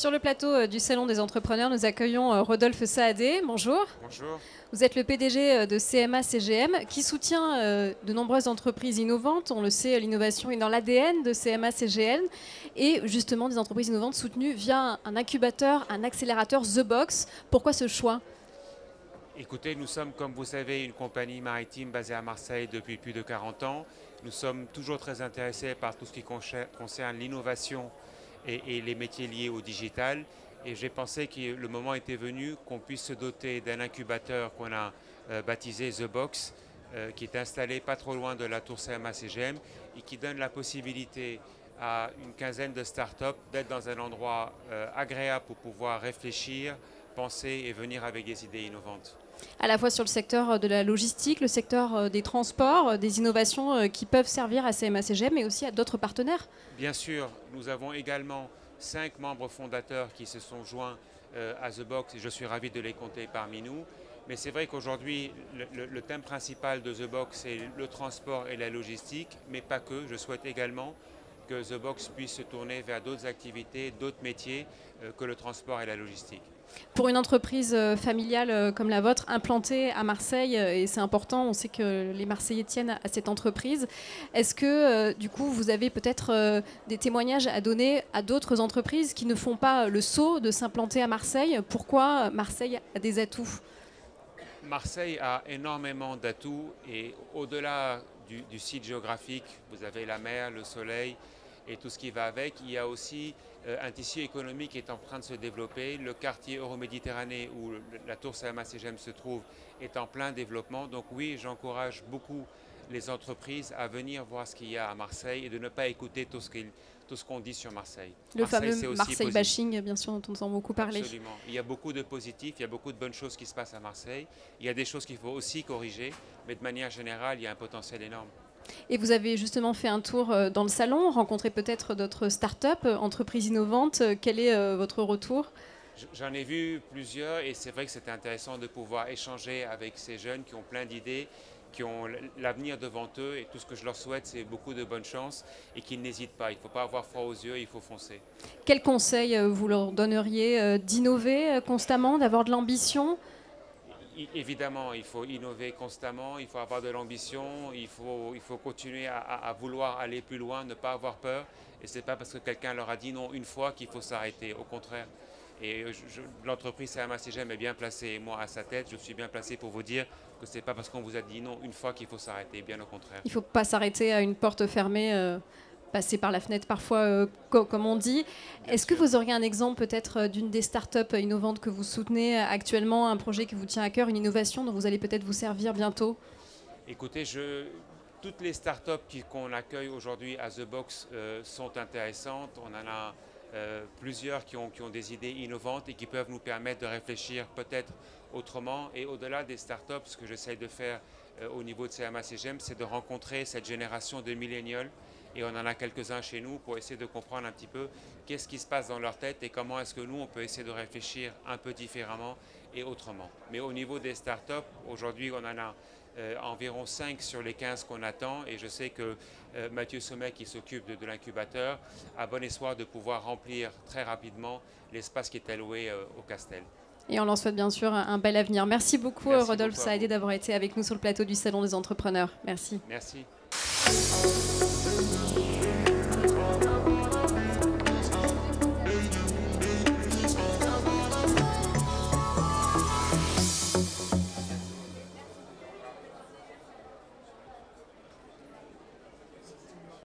Sur le plateau euh, du Salon des entrepreneurs, nous accueillons euh, Rodolphe Saadé. Bonjour. Bonjour. Vous êtes le PDG euh, de CMA CGM qui soutient de nombreuses entreprises innovantes. On le sait, l'innovation est dans l'ADN de CMA CGM et justement des entreprises innovantes soutenues via un incubateur, un accélérateur The Box. Pourquoi ce choix? Écoutez, nous sommes, comme vous savez, une compagnie maritime basée à Marseille depuis plus de 40 ans. Nous sommes toujours très intéressés par tout ce qui concerne l'innovation et, les métiers liés au digital. Et j'ai pensé que le moment était venu qu'on puisse se doter d'un incubateur qu'on a euh, baptisé The Box, euh, qui est installé pas trop loin de la tour CMA-CGM et qui donne la possibilité à une quinzaine de startups d'être dans un endroit euh, agréable pour pouvoir réfléchir, penser et venir avec des idées innovantes à la fois sur le secteur de la logistique, le secteur euh, des transports, euh, des innovations euh, qui peuvent servir à CMA-CGM, mais aussi à d'autres partenaires Bien sûr, nous avons également cinq membres fondateurs qui se sont joints à The Box et je suis ravi de les compter parmi nous. Mais c'est vrai qu'aujourd'hui, le, thème principal de The Box, c'est le transport et la logistique, mais pas que. Je souhaite également que The Box puisse se tourner vers d'autres activités, d'autres métiers que le transport et la logistique. Pour une entreprise euh, familiale euh, comme la vôtre, implantée à Marseille, euh, et c'est important, on sait que les Marseillais tiennent à cette entreprise, est-ce que du coup vous avez peut-être des témoignages à donner à d'autres entreprises qui ne font pas le saut de s'implanter à Marseille? Pourquoi Marseille a des atouts? Marseille a énormément d'atouts et au-delà du, du, site géographique, vous avez la mer, le soleil et tout ce qui va avec, il y a aussi euh, un tissu économique est en train de se développer. Le quartier Euroméditerranée où la tour CMA-CGM se trouve est en plein développement. Donc oui, j'encourage beaucoup les entreprises à venir voir ce qu'il y a à Marseille et de ne pas écouter tout ce qu'on dit sur Marseille. Le fameux Marseille bashing, bien sûr, dont on entend beaucoup parler. Absolument. Il y a beaucoup de positifs, il y a beaucoup de bonnes choses qui se passent à Marseille. Il y a des choses qu'il faut aussi corriger, mais de manière générale, il y a un potentiel énorme. Et vous avez justement fait un tour euh, dans le salon, rencontré peut-être d'autres startups, euh, entreprises innovantes. Euh, quel est votre retour? J'en ai vu plusieurs et c'est vrai que c'était intéressant de pouvoir échanger avec ces jeunes qui ont plein d'idées, qui ont l'avenir devant eux et tout ce que je leur souhaite c'est beaucoup de bonne chance et qu'ils n'hésitent pas. Il ne faut pas avoir froid aux yeux, il faut foncer. Quel conseil vous leur donneriez d'innover constamment, d'avoir de l'ambition? Évidemment, il faut innover constamment, il faut avoir de l'ambition, il faut, il faut continuer à, vouloir aller plus loin, ne pas avoir peur. Et ce n'est pas parce que quelqu'un leur a dit non une fois qu'il faut s'arrêter. Au contraire. Et l'entreprise CMA-CGM est bien placée. moi, à sa tête, je suis bien placé pour vous dire que ce n'est pas parce qu'on vous a dit non une fois qu'il faut s'arrêter. Bien au contraire. Il ne faut pas s'arrêter à une porte fermée. Euh, passer par la fenêtre parfois, euh, comme on dit. Est-ce que vous auriez un exemple peut-être euh, d'une des startups innovantes que vous soutenez actuellement, un projet qui vous tient à cœur, une innovation dont vous allez peut-être vous servir bientôt? Écoutez, je, toutes les startups qu'on accueille aujourd'hui à The Box euh, sont intéressantes. On en a plusieurs qui ont, qui ont, des idées innovantes et qui peuvent nous permettre de réfléchir peut-être autrement. Et au-delà des startups, ce que j'essaye de faire au niveau de CMA-CGM, c'est de rencontrer cette génération de millénials et on en a quelques-uns chez nous pour essayer de comprendre un petit peu qu'est-ce qui se passe dans leur tête et comment est-ce que nous, on peut essayer de réfléchir un peu différemment et autrement. Mais au niveau des startups, aujourd'hui, on en a euh, environ 5 sur les 15 qu'on attend et je sais que euh, Mathieu Sommet, qui s'occupe de, l'incubateur, a bon espoir de pouvoir remplir très rapidement l'espace qui est alloué euh, au Castel. Et on leur souhaite bien sûr un, bel avenir. Merci beaucoup, Rodolphe Saadé, d'avoir été avec nous sur le plateau du Salon des entrepreneurs. Merci. Merci.